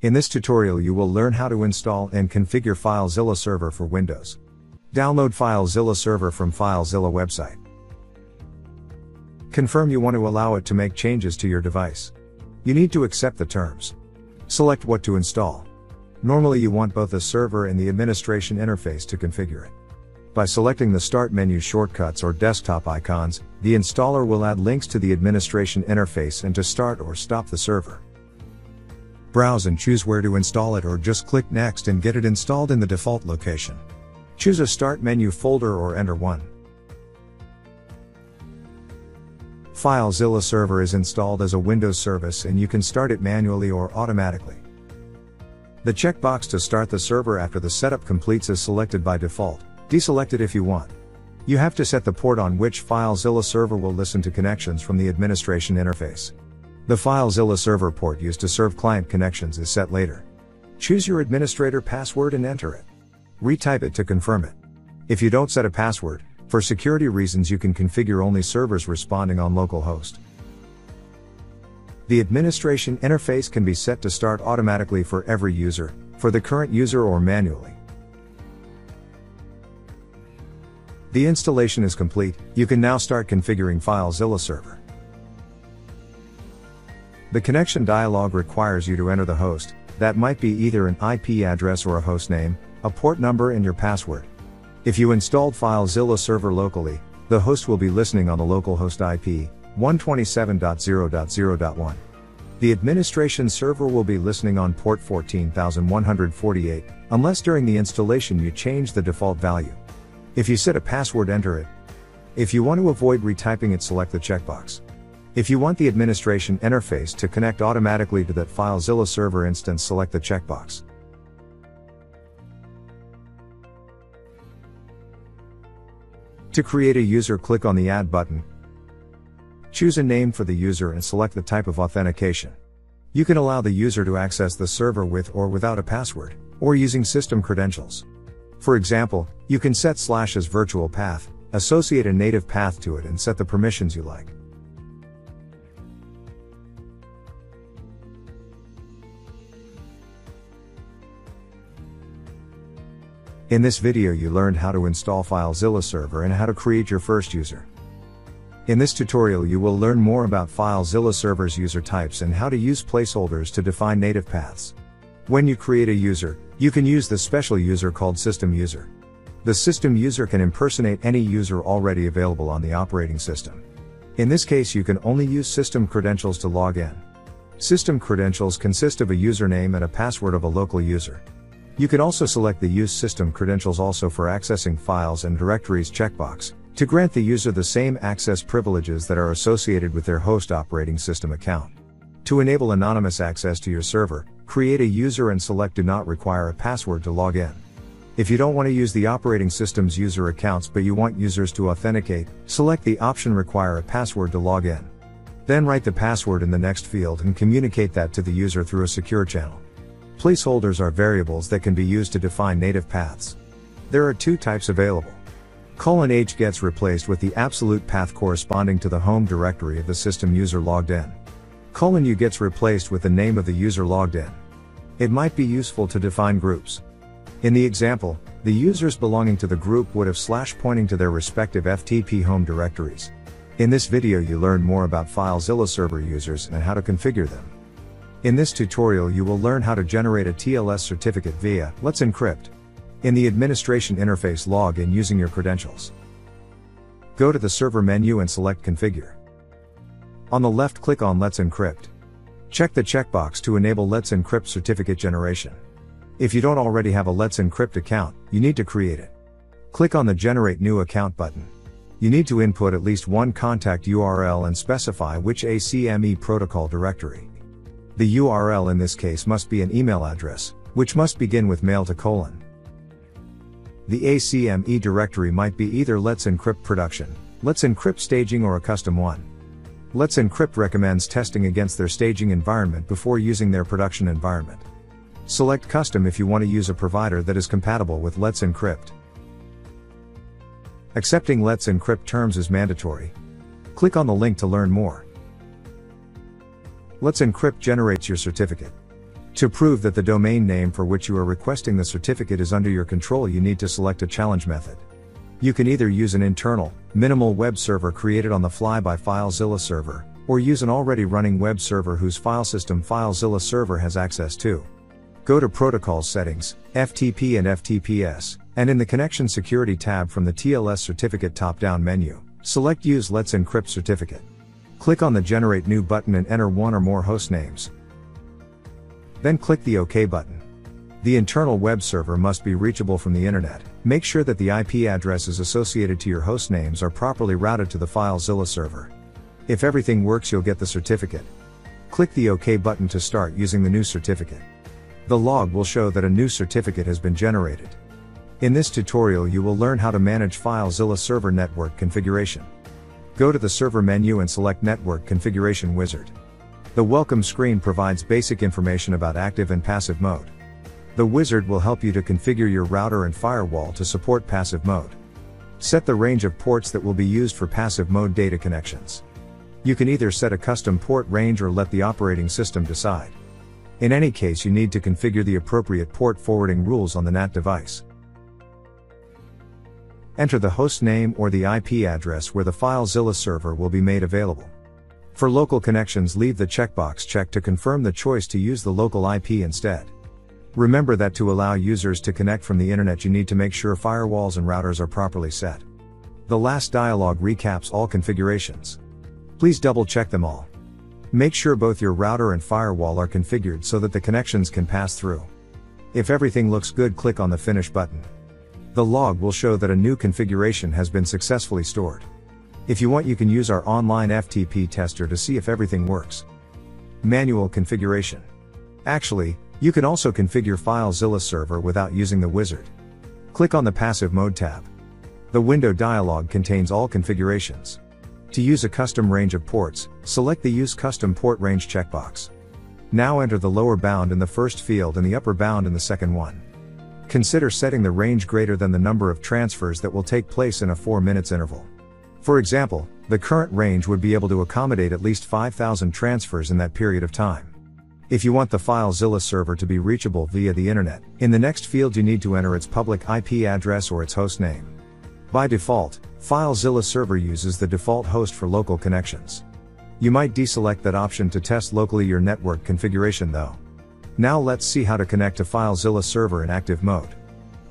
In this tutorial you will learn how to install and configure FileZilla Server for Windows. Download FileZilla Server from FileZilla website. Confirm you want to allow it to make changes to your device. You need to accept the terms. Select what to install. Normally you want both the server and the administration interface to configure it. By selecting the Start menu shortcuts or desktop icons, the installer will add links to the administration interface and to start or stop the server. Browse and choose where to install it or just click Next and get it installed in the default location. Choose a Start menu folder or enter one. FileZilla Server is installed as a Windows service and you can start it manually or automatically. The checkbox to start the server after the setup completes is selected by default, deselect it if you want. You have to set the port on which FileZilla server will listen to connections from the administration interface. The FileZilla server port used to serve client connections is set later. Choose your administrator password and enter it. Retype it to confirm it. If you don't set a password, for security reasons you can configure only servers responding on localhost. The administration interface can be set to start automatically for every user, for the current user or manually. The installation is complete, you can now start configuring FileZilla server. The connection dialog requires you to enter the host, that might be either an IP address or a host name, a port number and your password. If you installed FileZilla server locally, the host will be listening on the localhost IP, 127.0.0.1. The administration server will be listening on port 14148, unless during the installation you change the default value. If you set a password enter it. If you want to avoid retyping it select the checkbox. If you want the administration interface to connect automatically to that FileZilla server instance select the checkbox. To create a user click on the Add button. Choose a name for the user and select the type of authentication. You can allow the user to access the server with or without a password, or using system credentials. For example, you can set slash as virtual path, associate a native path to it and set the permissions you like. In this video you learned how to install FileZilla server and how to create your first user. In this tutorial you will learn more about FileZilla server's user types and how to use placeholders to define native paths. When you create a user, you can use the special user called system user. The system user can impersonate any user already available on the operating system. In this case you can only use system credentials to log in. System credentials consist of a username and a password of a local user. You can also select the Use System Credentials also for accessing files and directories checkbox, to grant the user the same access privileges that are associated with their host operating system account. To enable anonymous access to your server, create a user and select Do not require a password to log in. If you don't want to use the operating system's user accounts but you want users to authenticate, select the option Require a password to log in. Then write the password in the next field and communicate that to the user through a secure channel. Placeholders are variables that can be used to define native paths. There are two types available. Colon H gets replaced with the absolute path corresponding to the home directory of the system user logged in. Colon U gets replaced with the name of the user logged in. It might be useful to define groups. In the example, the users belonging to the group would have slash pointing to their respective FTP home directories. In this video you learn more about FileZilla server users and how to configure them. In this tutorial you will learn how to generate a TLS certificate via Let's Encrypt. In the administration interface log in using your credentials. Go to the server menu and select Configure. On the left click on Let's Encrypt. Check the checkbox to enable Let's Encrypt certificate generation. If you don't already have a Let's Encrypt account, you need to create it. Click on the Generate New Account button. You need to input at least one contact URL and specify which ACME protocol directory. The URL in this case must be an email address, which must begin with mail to colon. The ACME directory might be either Let's Encrypt Production, Let's Encrypt Staging or a custom one. Let's Encrypt recommends testing against their staging environment before using their production environment. Select Custom if you want to use a provider that is compatible with Let's Encrypt. Accepting Let's Encrypt terms is mandatory. Click on the link to learn more. Let's Encrypt generates your certificate. To prove that the domain name for which you are requesting the certificate is under your control, you need to select a challenge method. You can either use an internal, minimal web server created on the fly by FileZilla server, or use an already running web server whose file system FileZilla server has access to. Go to Protocol Settings, FTP and FTPS, and in the Connection Security tab from the TLS Certificate top-down menu, select Use Let's Encrypt Certificate. Click on the Generate New button and enter one or more host names. Then click the OK button. The internal web server must be reachable from the internet. Make sure that the IP addresses associated to your host names are properly routed to the FileZilla server. If everything works, you'll get the certificate. Click the OK button to start using the new certificate. The log will show that a new certificate has been generated. In this tutorial you will learn how to manage FileZilla server network configuration. Go to the server menu and select Network Configuration Wizard. The welcome screen provides basic information about active and passive mode. The wizard will help you to configure your router and firewall to support passive mode. Set the range of ports that will be used for passive mode data connections. You can either set a custom port range or let the operating system decide. In any case you need to configure the appropriate port forwarding rules on the NAT device. Enter the host name or the IP address where the FileZilla server will be made available. For local connections leave the checkbox checked to confirm the choice to use the local IP instead. Remember that to allow users to connect from the internet you need to make sure firewalls and routers are properly set. The last dialog recaps all configurations. Please double check them all. Make sure both your router and firewall are configured so that the connections can pass through. If everything looks good click on the finish button. The log will show that a new configuration has been successfully stored. If you want you can use our online FTP tester to see if everything works. Manual configuration. Actually, you can also configure FileZilla server without using the wizard. Click on the passive mode tab. The window dialog contains all configurations. To use a custom range of ports, select the Use Custom Port Range checkbox. Now enter the lower bound in the first field and the upper bound in the second one. Consider setting the range greater than the number of transfers that will take place in a 4 minutes interval. For example, the current range would be able to accommodate at least 5,000 transfers in that period of time. If you want the FileZilla server to be reachable via the internet, in the next field you need to enter its public IP address or its host name. By default, FileZilla server uses the default host for local connections. You might deselect that option to test locally your network configuration though. Now let's see how to connect to FileZilla server in active mode.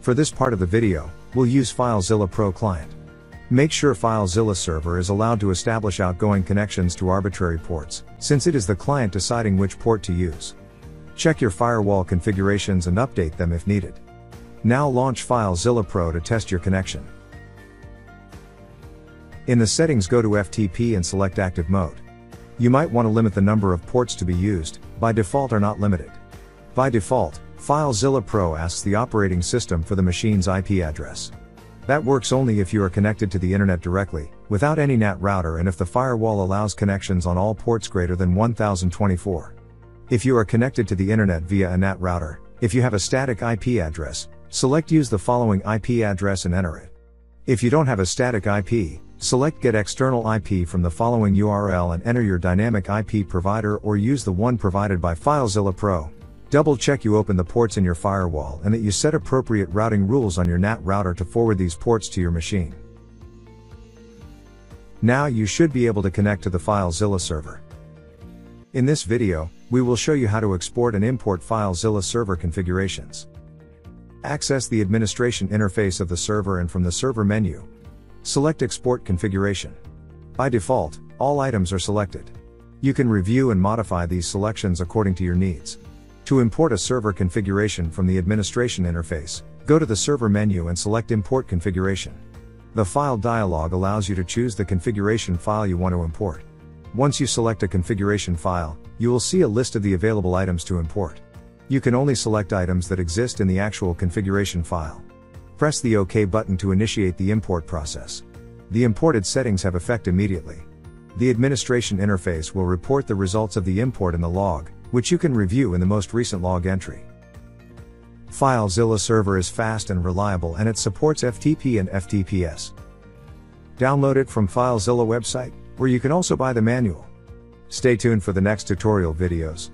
For this part of the video, we'll use FileZilla Pro client. Make sure FileZilla server is allowed to establish outgoing connections to arbitrary ports, since it is the client deciding which port to use. Check your firewall configurations and update them if needed. Now launch FileZilla Pro to test your connection. In the settings go to FTP and select active mode. You might want to limit the number of ports to be used, by default are not limited. By default, FileZilla Pro asks the operating system for the machine's IP address. That works only if you are connected to the internet directly, without any NAT router and if the firewall allows connections on all ports greater than 1024. If you are connected to the internet via a NAT router, if you have a static IP address, select use the following IP address and enter it. If you don't have a static IP, select get external IP from the following URL and enter your dynamic IP provider or use the one provided by FileZilla Pro. Double check you open the ports in your firewall and that you set appropriate routing rules on your NAT router to forward these ports to your machine. Now you should be able to connect to the FileZilla server. In this video, we will show you how to export and import FileZilla server configurations. Access the administration interface of the server and from the server menu. Select Export Configuration. By default, all items are selected. You can review and modify these selections according to your needs. To import a server configuration from the administration interface, go to the server menu and select Import Configuration. The file dialog allows you to choose the configuration file you want to import. Once you select a configuration file, you will see a list of the available items to import. You can only select items that exist in the actual configuration file. Press the OK button to initiate the import process. The imported settings have effect immediately. The administration interface will report the results of the import in the log, which you can review in the most recent log entry. FileZilla server is fast and reliable and it supports FTP and FTPS. Download it from FileZilla website, where you can also buy the manual. Stay tuned for the next tutorial videos.